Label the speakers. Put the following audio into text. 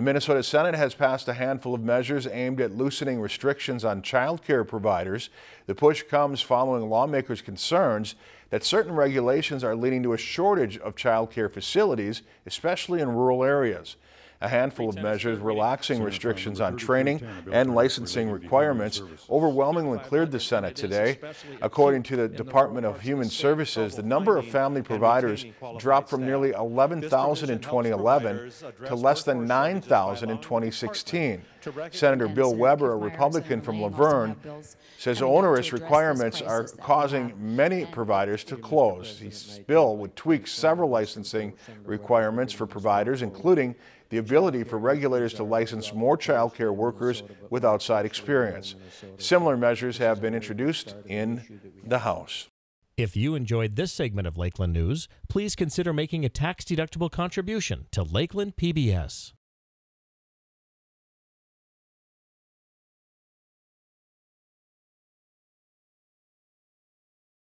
Speaker 1: The Minnesota Senate has passed a handful of measures aimed at loosening restrictions on child care providers. The push comes following lawmakers' concerns that certain regulations are leading to a shortage of child care facilities, especially in rural areas a handful of measures relaxing restrictions on training and licensing requirements overwhelmingly cleared the Senate today. According to the Department of Human Services, the number of family providers dropped from nearly 11,000 in 2011 to less than 9,000 in 2016. Senator Bill Weber, a Republican from Luverne, says onerous requirements are causing many providers to close. His bill would tweak several licensing requirements for providers, including the ability for regulators to license more child care workers with outside experience. Similar measures have been introduced in the House.
Speaker 2: If you enjoyed this segment of Lakeland News, please consider making a tax-deductible contribution to Lakeland PBS.